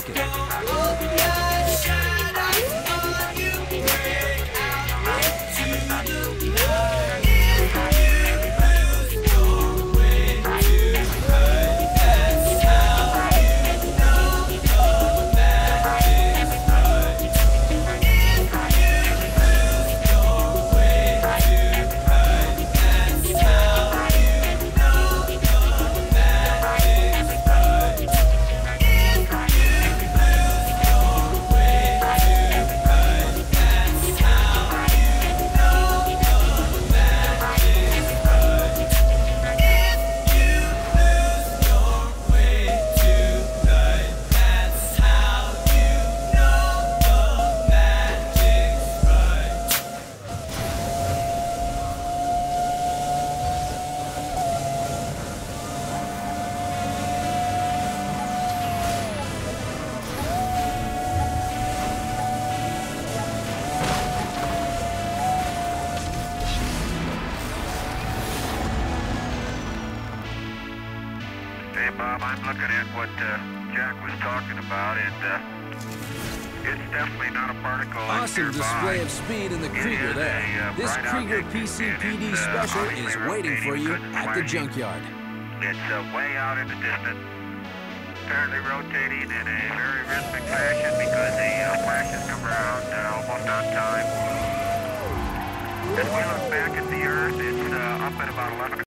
chicken. Hey, Bob, I'm looking at what uh, Jack was talking about, and uh, it's definitely not a particle. Awesome display of speed in the Krieger there. This Krieger PCPD special is waiting for you at the junkyard. It's uh, way out in the distance, apparently rotating in a very rhythmic fashion because the uh, flashes come around uh, almost on time. As we look back at the Earth, it's uh, up at about 11